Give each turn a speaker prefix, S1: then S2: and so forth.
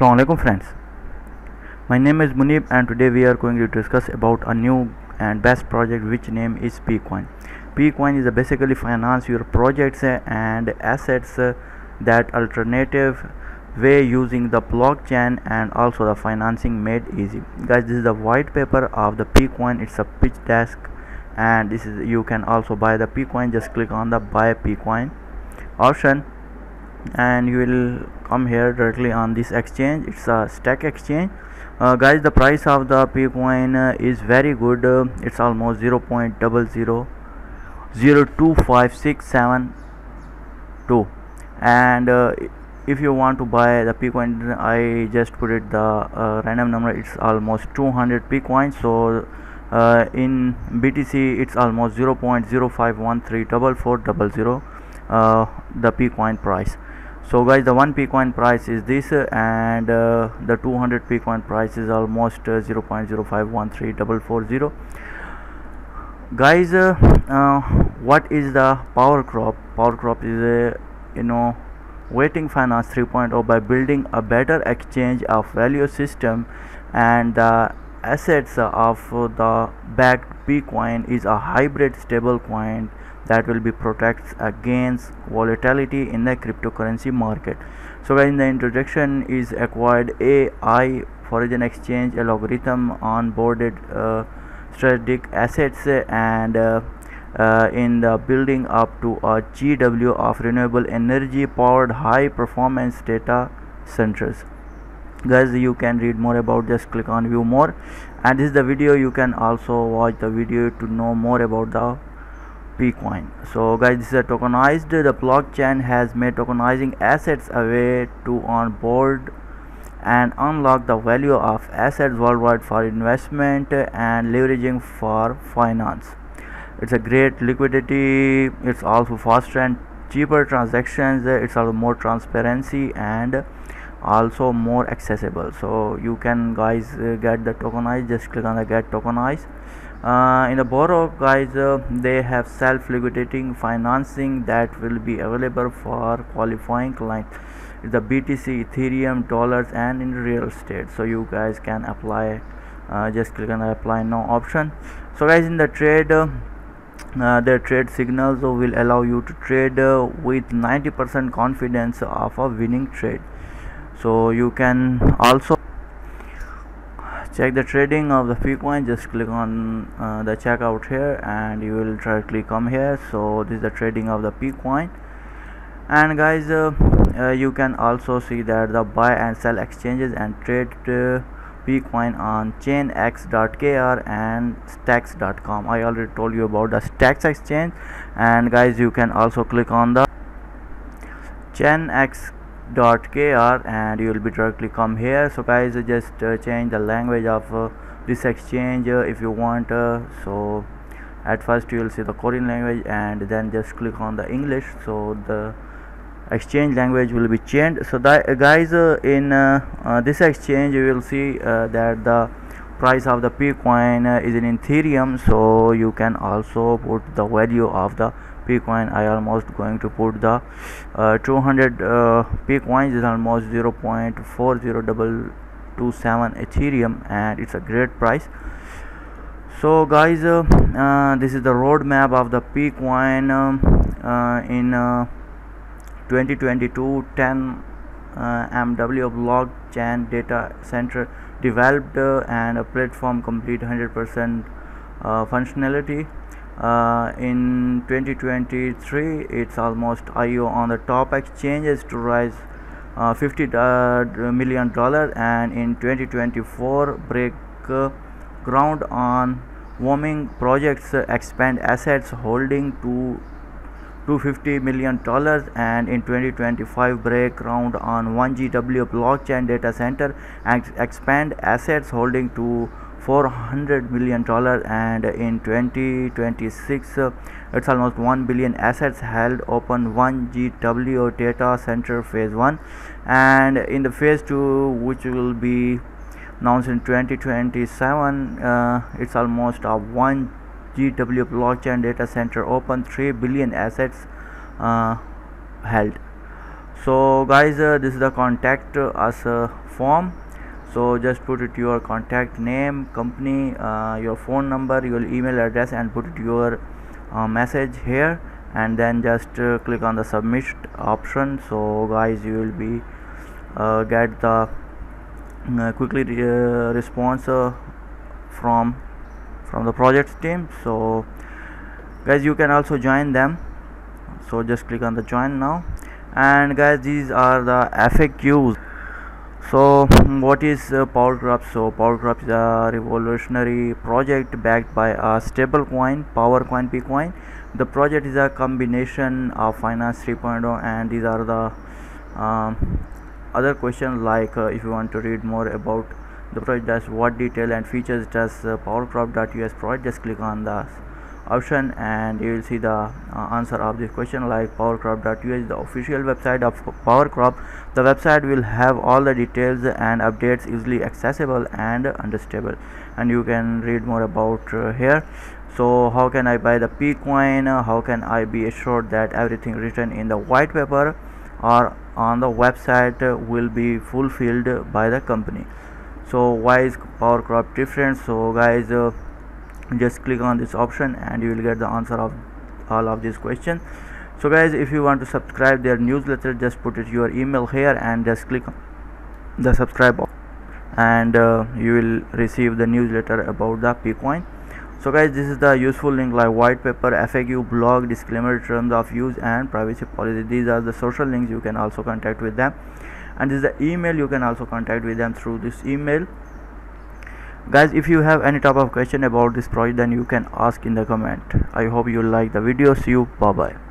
S1: Assalamu alaikum friends. My name is Munib and today we are going to discuss about a new and best project which name is PKoin PKoin is basically finance your projects and assets that alternative way using the blockchain and also the financing made easy. Guys this is the white paper of the PKoin it's a pitch desk and this is you can also buy the PKoin just click on the buy PKoin option and you will come here directly on this exchange. It's a stack exchange. Uh, guys the price of the PKoin uh, is very good. Uh, it's almost 0 0.00025672 and uh, if you want to buy the PKoin I just put it the uh, random number. It's almost 200 PKoins so uh, in BTC it's almost 0 0.05134400 uh, the PKoin price so guys the one PKoin price is this uh, and uh, the 200 PKoin price is almost uh, 0 0.0513440 guys uh, uh, what is the PowerCorp? Power crop is a you know waiting finance 3.0 by building a better exchange of value system and the assets of the backed PKoin is a hybrid stable coin that will be protects against volatility in the cryptocurrency market. So in the introduction is acquired AI foreign exchange algorithm onboarded uh, strategic assets and uh, uh, in the building up to a GW of renewable energy powered high performance data centers. Guys you can read more about just click on view more. And this is the video. You can also watch the video to know more about the PKoin. So guys this is a tokenized the blockchain has made tokenizing assets a way to onboard and unlock the value of assets worldwide for investment and leveraging for finance. It's a great liquidity, it's also faster and cheaper transactions, it's also more transparency and also more accessible so you can guys uh, get the tokenized just click on the get tokenized uh, in the borrow guys uh, they have self-liquidating financing that will be available for qualifying clients. The btc ethereum dollars and in real estate. So you guys can apply uh, just click on the apply now option. So guys in the trade uh, uh, the trade signals will allow you to trade uh, with 90% confidence of a winning trade. So you can also check the trading of the PKoin just click on uh, the checkout here and you will directly come here. So this is the trading of the PKoin and guys uh, uh, you can also see that the buy and sell exchanges and trade uh, on chainx.kr and stacks.com I already told you about the stacks exchange. And guys you can also click on the chainx kr and you will be directly come here. So guys just uh, change the language of uh, this exchange uh, if you want uh, so at first you will see the korean language and then just click on the english. So the exchange language will be changed. So that uh, guys uh, in this exchange you will see that the price of the PKoin is in Ethereum. So you can also put the value of the PKoin I almost going to put the uh, 200 uh, PKoins is almost 0 0.40227 Ethereum and it's a great price. So guys uh, uh, this is the roadmap of the PKoin um, uh, in uh, 2022 10 uh, MW blockchain data center developed and a platform complete 100% uh, functionality uh, in 2023 it's almost IO on the top exchanges to rise uh, 50 uh, million dollar. And in 2024 break uh, ground on warming projects expand assets holding to 250 million dollars. And in 2025 break ground on 1GW blockchain data center and expand assets holding to 400 million dollar and in 2026 uh, it's almost 1 billion assets held open 1 GW data center phase 1 and in the phase 2 which will be announced in 2027 uh, it's almost a 1 GW blockchain data center open 3 billion assets uh, held. So guys uh, this is the contact us uh, form so just put it your contact name company uh, your phone number your email address and put it your uh, message here. And then just uh, click on the submit option. So guys you will be uh, get the uh, quickly re uh, response from from the project team. So guys you can also join them. So just click on the join now. And guys these are the FAQs so what is uh, PowerCorp so PowerCorp is a revolutionary project backed by a stable coin PowerCoin PKoin the project is a combination of finance 3.0 and these are the um, other questions like uh, if you want to read more about the project does what detail and features does uh, powercorp.us provide just click on the option and you will see the uh, answer of this question like powercorp.us the official website of PowerCorp. The website will have all the details and updates easily accessible and understandable. And you can read more about uh, here. So how can i buy the PKoin how can i be assured that everything written in the white paper or on the website will be fulfilled by the company? So why is PowerCorp different? So guys uh, just click on this option and you will get the answer of all of these questions so guys if you want to subscribe their newsletter just put it your email here and just click the subscribe button. And uh, you will receive the newsletter about the PKoin so guys this is the useful link like white paper faq blog disclaimer terms of use and privacy policy. These are the social links you can also contact with them. And this is the email you can also contact with them through this email guys if you have any type of question about this project then you can ask in the comment. I hope you like the video. See you. Bye bye